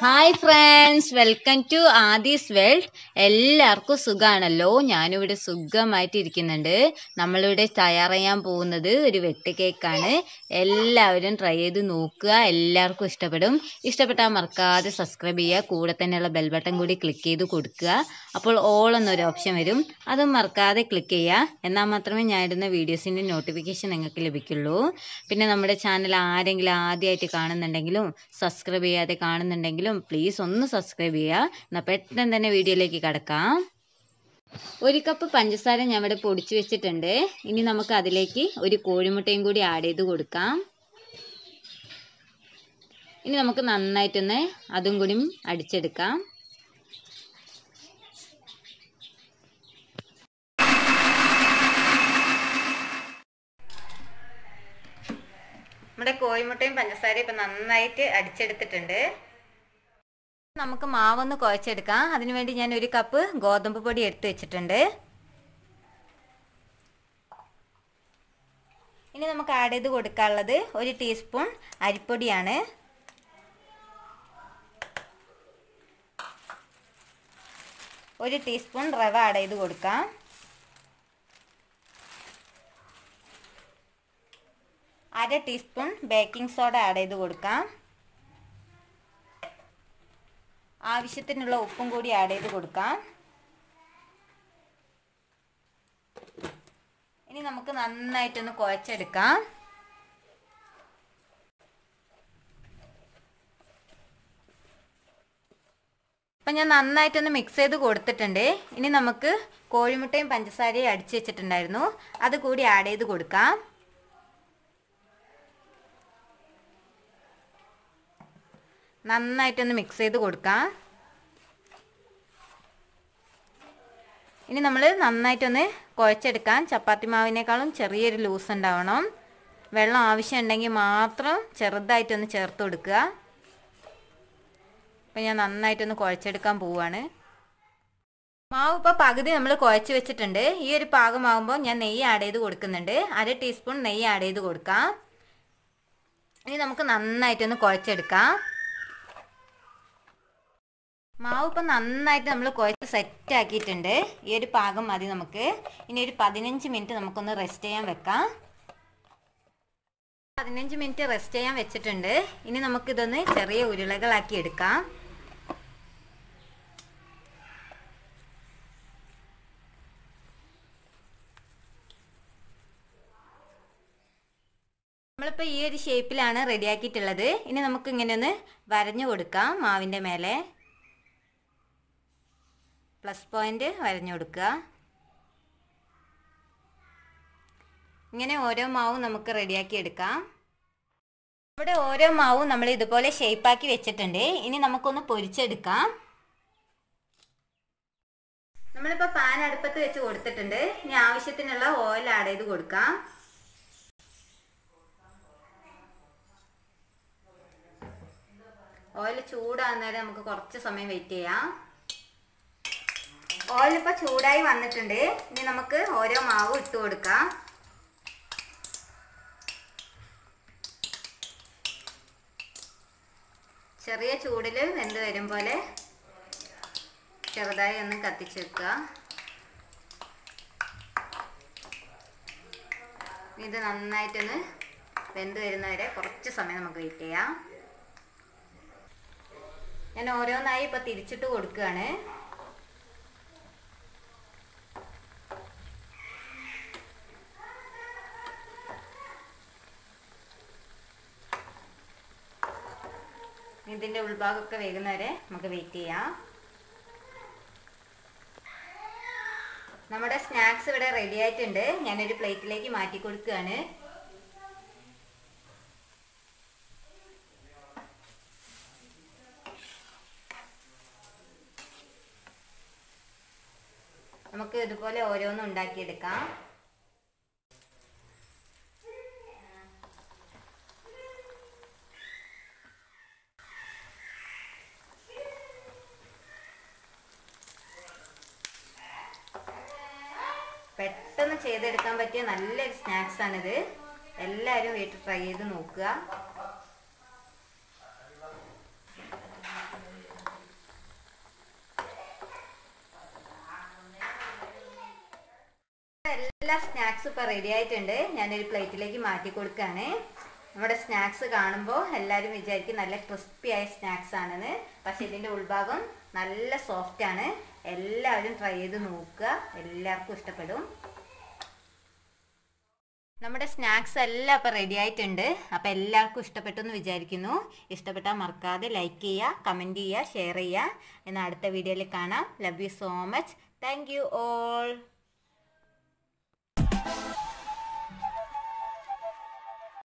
Hi friends welcome to Aadhi's world എല്ലാവർക്കും സുഖമാണല്ലോ ഞാനിവിടെ സുഖമായിട്ട് ഇരിക്കുന്നുണ്ട് നമ്മളിവിടെ ചെയ്യാൻ പോകുന്നത് ഒരു വെട്ട് കേക്കാണ്. എല്ലാവരും ട്രൈ ചെയ്ത് നോക്കുക. എല്ലാവർക്കും ഇഷ്ടപ്പെടും. ഇഷ്ടപ്പെട്ടാൽ മറക്കാതെ സബ്സ്ക്രൈബ് ചെയ്യുക. കൂടെ തന്നെയുള്ള ബെൽ ബട്ടൺ കൂടി ക്ലിക്ക് ചെയ്ത് കൊടുക്കുക. അപ്പോൾ ഓൾ എന്നൊരു ഓപ്ഷൻ വരും. അതും മറക്കാതെ ക്ലിക്ക് ചെയ്യുക. എന്നാൽ മാത്രമേ ഞാൻ ഇടുന്ന വീഡിയോസിന്റെ നോട്ടിഫിക്കേഷൻ നിങ്ങൾക്ക് ലഭിക്കുള്ളൂ. പിന്നെ നമ്മുടെ ചാനൽ ആരെങ്കിലും ആദ്യമായിട്ട് കാണുന്നുണ്ടെങ്കിലും സബ്സ്ക്രൈബ് ചെയ്യാതെ കാണുന്നുണ്ടെങ്കിലും പ്ലീസ് ഒന്ന് സബ്സ്ക്രൈബ് ചെയ്യുക. എന്നാൽ പെട്ടെന്ന് തന്നെ വീഡിയോയിലേക്ക് കിടക്കാം. ഒരു കപ്പ് പഞ്ചസാര ഞാൻ ഇവിടെ പൊടിച്ചു വെച്ചിട്ടുണ്ട്. ഇനി നമുക്ക് അതിലേക്ക് ഒരു കോഴിമുട്ടയും കൂടി ആഡ് ചെയ്ത് കൊടുക്കാം. ഇനി നമുക്ക് നന്നായിട്ടൊന്ന് അതും കൂടി അടിച്ചെടുക്കാം. നമ്മുടെ കോഴിമുട്ടയും പഞ്ചസാരയും ഇപ്പം നന്നായിട്ട് അടിച്ചെടുത്തിട്ടുണ്ട്. നമുക്ക് മാവൊന്ന് കുഴച്ചെടുക്കാം. അതിനുവേണ്ടി ഞാൻ ഒരു കപ്പ് ഗോതമ്പ് പൊടി എടുത്ത് വെച്ചിട്ടുണ്ട്. ഇനി നമുക്ക് ആഡ് ചെയ്ത് കൊടുക്കാനുള്ളത് ഒരു ടീസ്പൂൺ അരിപ്പൊടിയാണ്. ഒരു ടീസ്പൂൺ റവ ആഡ് ചെയ്ത് കൊടുക്കാം. അര ടീസ്പൂൺ ബേക്കിംഗ് സോഡ ആഡ് ചെയ്ത് കൊടുക്കാം. ആവശ്യത്തിനുള്ള ഉപ്പും കൂടി ആഡ് ചെയ്ത് കൊടുക്കാം. ഇനി നമുക്ക് നന്നായിട്ടൊന്ന് കുഴച്ചെടുക്കാം. അപ്പം ഞാൻ നന്നായിട്ടൊന്ന് മിക്സ് ചെയ്ത് കൊടുത്തിട്ടുണ്ട്. ഇനി നമുക്ക് കോഴിമുട്ടയും പഞ്ചസാരയും അടിച്ചു വെച്ചിട്ടുണ്ടായിരുന്നു. അത് കൂടി ആഡ് ചെയ്ത് കൊടുക്കാം. നന്നായിട്ടൊന്ന് മിക്സ് ചെയ്ത് കൊടുക്കാം. ഇനി നമ്മൾ നന്നായിട്ടൊന്ന് കുഴച്ചെടുക്കാം. ചപ്പാത്തി മാവിനേക്കാളും ചെറിയൊരു ലൂസ് ഉണ്ടാവണം. വെള്ളം ആവശ്യമുണ്ടെങ്കിൽ മാത്രം ചെറുതായിട്ടൊന്ന് ചേർത്ത് കൊടുക്കുക. അപ്പം ഞാൻ നന്നായിട്ടൊന്ന് കുഴച്ചെടുക്കാൻ പോവുകയാണ് മാവ് ഇപ്പോൾ പകുതി നമ്മൾ കുഴച്ച് വെച്ചിട്ടുണ്ട്. ഈ ഒരു പാകമാകുമ്പോൾ ഞാൻ നെയ്യ് ആഡ് ചെയ്ത് കൊടുക്കുന്നുണ്ട്. അര ടീസ്പൂൺ നെയ്യ് ആഡ് ചെയ്ത് കൊടുക്കാം. ഇനി നമുക്ക് നന്നായിട്ടൊന്ന് കുഴച്ചെടുക്കാം. മാവ് ഇപ്പം നന്നായിട്ട് നമ്മൾ കുഴച്ച് സെറ്റ് ആക്കിയിട്ടുണ്ട് ഈ ഒരു പാകം മതി നമുക്ക്. ഇനി ഒരു പതിനഞ്ച് മിനിറ്റ് നമുക്കൊന്ന് റെസ്റ്റ് ചെയ്യാൻ വെക്കാം. പതിനഞ്ച് മിനിറ്റ് റെസ്റ്റ് ചെയ്യാൻ വെച്ചിട്ടുണ്ട്. ഇനി നമുക്കിതൊന്ന് ചെറിയ ഉരുളകളാക്കി എടുക്കാം. നമ്മളിപ്പോൾ ഈ ഒരു ഷേപ്പിലാണ് റെഡിയാക്കിയിട്ടുള്ളത് ഇനി നമുക്ക് ഇങ്ങനെ ഒന്ന് വരഞ്ഞു കൊടുക്കാം മാവിന്റെ മേലെ. പ്ലസ് പോയിന്റ് വരഞ്ഞു കൊടുക്കുക. ഇങ്ങനെ ഓരോ മാവും നമുക്ക് റെഡിയാക്കി എടുക്കാം. ഇവിടെ ഓരോ മാവും നമ്മൾ ഇതുപോലെ ഷേപ്പാക്കി വെച്ചിട്ടുണ്ട്. ഇനി നമുക്കൊന്ന് പൊരിച്ചെടുക്കാം. നമ്മളിപ്പോൾ പാൻ അടുപ്പത്ത് വെച്ച് കൊടുത്തിട്ടുണ്ട്. ഇനി ആവശ്യത്തിനുള്ള ഓയിൽ ആഡ് ചെയ്ത് കൊടുക്കാം. ഓയിൽ ചൂടാകുന്നവരെ നമുക്ക് കുറച്ച് സമയം വെയിറ്റ് ചെയ്യാം. ഓയിൽ ഇപ്പോൾ ചൂടായി വന്നിട്ടുണ്ട്. ഇനി നമുക്ക് ഓരോ മാവ് ഇട്ട് കൊടുക്കാം. ചെറിയ ചൂടിൽ വെന്ത് വരും പോലെ ചെറുതായി ഒന്ന് കത്തിച്ച് വെക്കുക. ഇത് നന്നായിട്ടൊന്ന് വെന്ത് വരുന്നവരെ കുറച്ച് സമയം നമുക്ക് വെയിറ്റ് ചെയ്യാം. ഞാൻ ഓരോന്നായി ഇപ്പോൾ തിരിച്ചിട്ട് കൊടുക്കുകയാണ്. ഇതിന്റെ ഉൾഭാഗമൊക്കെ വേകുന്നവരെ നമുക്ക് വെയിറ്റ് ചെയ്യാം. നമ്മുടെ സ്നാക്സ് ഇവിടെ റെഡി ആയിട്ടുണ്ട്. ഞാനൊരു പ്ലേറ്റിലേക്ക് മാറ്റി കൊടുക്കുകയാണ്. നമുക്ക് ഇതുപോലെ ഓരോന്നും ഉണ്ടാക്കിയെടുക്കാം. പെട്ടെന്ന് ചെയ്തെടുക്കാൻ പറ്റിയ നല്ലൊരു സ്നാക്സ് ആണിത്. എല്ലാവരും വീട്ടിൽ ട്രൈ ചെയ്ത് നോക്കുക. എല്ലാ സ്നാക്സ് ഇപ്പൊ റെഡി ആയിട്ടുണ്ട്. ഞാനൊരു പ്ലേറ്റിലേക്ക് മാറ്റി കൊടുക്കുകയാണ്. നമ്മുടെ സ്നാക്സ് കാണുമ്പോൾ എല്ലാവരും വിചാരിക്കും നല്ല ക്രിസ്പി ആയ സ്നാക്സ് ആണെന്ന്. പക്ഷെ ഇതിന്റെ ഉൾഭാഗം നല്ല സോഫ്റ്റ് ആണ് എല്ലാവരും ട്രൈ ചെയ്ത് നോക്കുക. എല്ലാവർക്കും ഇഷ്ടപ്പെടും. നമ്മുടെ സ്നാക്സ് എല്ലാം അപ്പോൾ റെഡി ആയിട്ടുണ്ട്. അപ്പോൾ എല്ലാവർക്കും ഇഷ്ടപ്പെട്ടു എന്ന് വിചാരിക്കുന്നു. ഇഷ്ടപ്പെട്ടാൽ മറക്കാതെ ലൈക്ക് ചെയ്യുക കമന്റ് ചെയ്യുക ഷെയർ ചെയ്യുക. എന്നാൽ അടുത്ത വീഡിയോയിൽ കാണാം. Love you so much thank you all